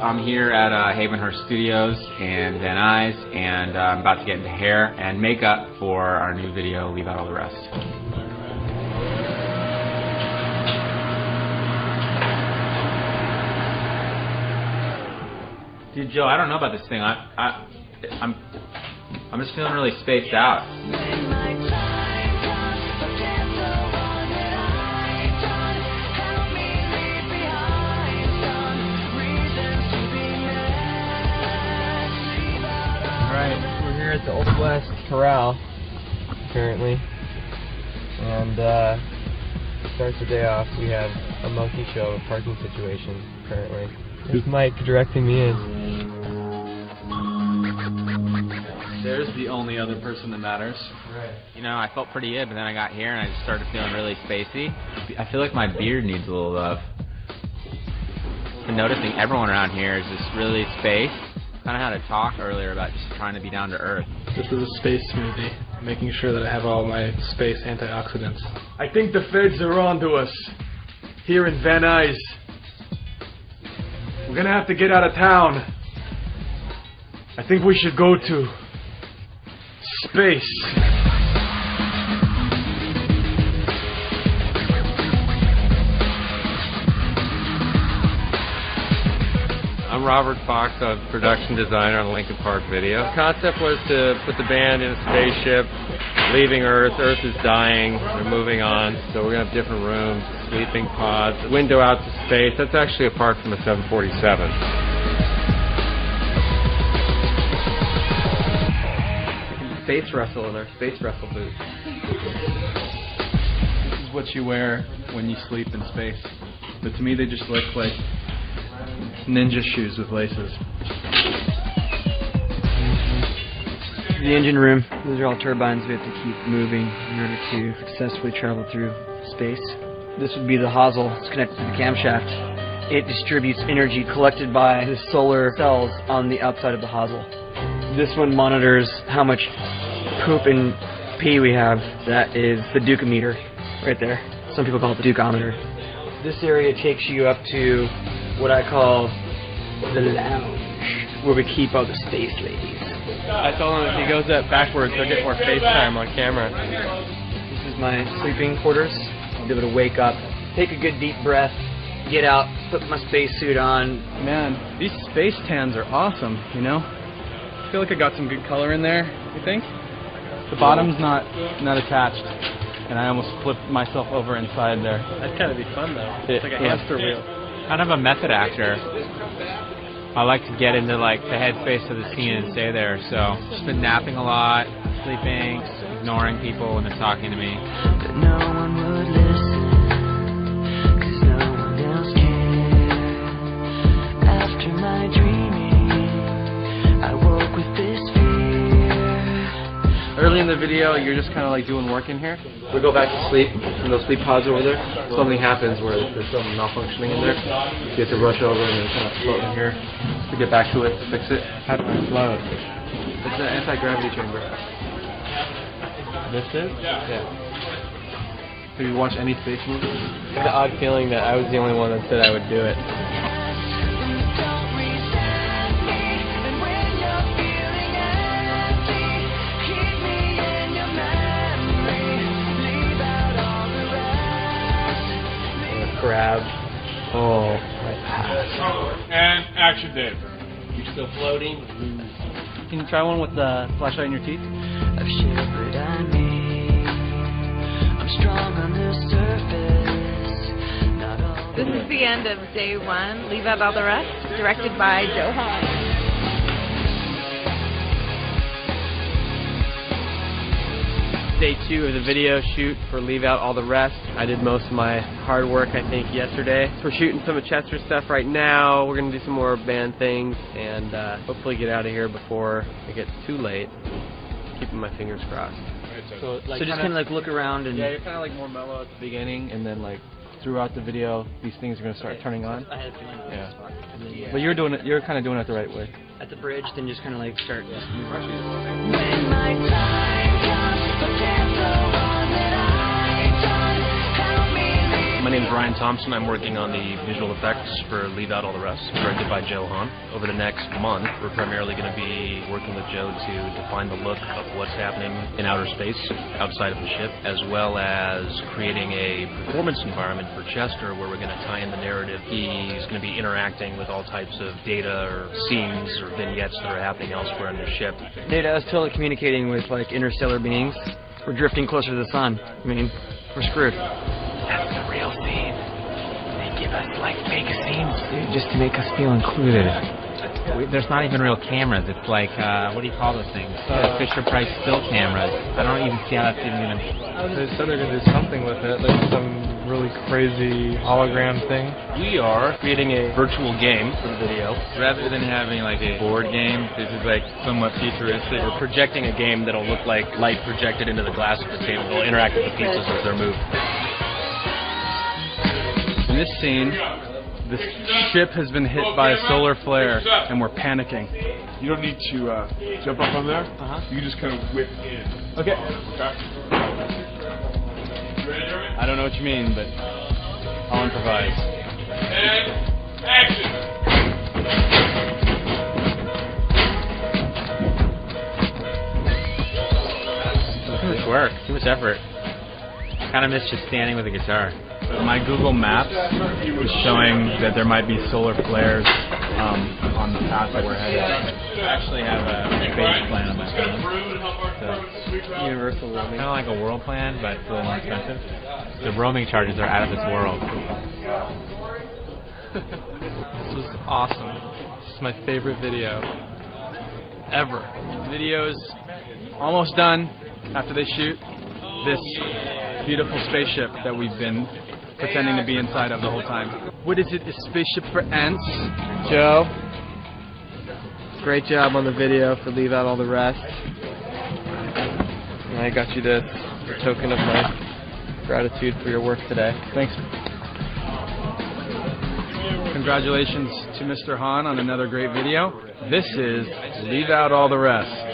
I'm here at uh, Havenhurst Studios in Van Nuys, and uh, I'm about to get into hair and makeup for our new video, Leave Out All the Rest. Dude, Joe, I don't know about this thing. I, I, I'm, I'm just feeling really spaced out. Corral, apparently. And, uh, start the day off, we have a monkey show of parking situation, apparently. There's Mike directing me in. There's the only other person that matters. Right. You know, I felt pretty good, but then I got here and I just started feeling really spacey. I feel like my beard needs a little love. Been noticing everyone around here is just really spaced. Kind of had a talk earlier about just trying to be down to earth. This is a space smoothie, making sure that I have all my space antioxidants. I think the feds are on to us. Here in Van Nuys. We're gonna have to get out of town. I think we should go to space. I'm Robert Fox, a production designer on Linkin Park Video. The concept was to put the band in a spaceship, leaving Earth. Earth is dying, they're moving on, so we're gonna have different rooms, sleeping pods, window out to space. That's actually a apart from a 747. Space wrestle in our space wrestle boots. This is what you wear when you sleep in space. But to me, they just look like ninja shoes with laces. the engine room. Those are all turbines we have to keep moving in order to successfully travel through space. This would be the hosel. It's connected to the camshaft. It distributes energy collected by the solar cells on the outside of the hosel. This one monitors how much poop and pee we have. That is the ducometer right there. Some people call it the ducometer. This area takes you up to what I call the lounge, where we keep all the space ladies. I told him if he goes up backwards, he'll get more face time on camera. This is my sleeping quarters. I'll be able to wake up, take a good deep breath, get out, put my spacesuit on. Man, these space tans are awesome, you know? I feel like I got some good color in there, you think? The bottom's not not attached, and I almost flipped myself over inside there. That'd kind of be fun though. It's like a hamster wheel. Kind of a method actor. I like to get into like the headspace of the scene and stay there. So just been napping a lot, sleeping, ignoring people when they're talking to me. The video, you're just kind of like doing work in here. We go back to sleep in those sleep pods over there. Something happens where there's something malfunctioning in there. You have to rush over and kind of float in here to get back to it, fix it. How do I float? It's an anti-gravity chamber. This is? Yeah. Have you watched any space movies? I have the odd feeling that I was the only one that said I would do it. Action, Dave. You're still floating? Can you try one with the flashlight in your teeth? I've shivered, I mean, I'm strong on the surface. Not all This is the end of day one. Leave out all the rest. Directed by Joe Hahn. Day two of the video shoot for Leave Out All the Rest. I did most of my hard work, I think, yesterday. So we're shooting some of Chester's stuff right now. We're going to do some more band things and uh, hopefully get out of here before it gets too late. Keeping my fingers crossed. So, so just kind of like look around and. Yeah, you're kind of like more mellow at the beginning, and then like throughout the video, these things are gonna start turning on. I had a feeling. Yeah. was then, yeah. But you're doing it. You're kind of doing it the right way. at the bridge, then just kind of like start. Just move When My name is Ryan Thompson. I'm working on the visual effects for Leave Out All the Rest, directed by Joe Hahn. Over the next month, we're primarily going to be working with Joe to define the look of what's happening in outer space outside of the ship, as well as creating a performance environment for Chester where we're going to tie in the narrative. He's going to be interacting with all types of data or scenes or vignettes that are happening elsewhere on the ship. Data is telecommunicating with like interstellar beings. We're drifting closer to the sun. I mean, we're screwed. Like fake scenes, dude, just to make us feel included. We, there's not even real cameras. It's like uh, what do you call those things? Uh, Fisher Price still cameras. I don't even see how that's even. even They said they're gonna do something with it, like some really crazy hologram thing. We are creating a virtual game for the video. Rather than having like a board game, this is like somewhat futuristic. We're projecting a game that'll look like light projected into the glass of the table. It'll interact with the pieces as they're moved. In this scene, the ship has been hit by a solar flare, and we're panicking. You don't need to uh, jump up on there. Uh-huh. You just kind of whip in. Okay. Okay. I don't know what you mean, but I'll improvise. And action. too much work, too much effort. Kind of miss just standing with a guitar. My Google Maps is showing that there might be solar flares um, on the path that we're headed. I actually have a base plan on my phone. Universal roaming. Kind of like a world plan, but it's a little more expensive. The roaming charges are out of this world. This was awesome. This is my favorite video ever. Video's almost done after they shoot this beautiful spaceship that we've been pretending to be inside of the whole time. What is it? A spaceship for ants? Joe, great job on the video for Leave Out All the Rest. And I got you this, a token of my gratitude for your work today. Thanks. Congratulations to Mr. Hahn on another great video. This is Leave Out All the Rest.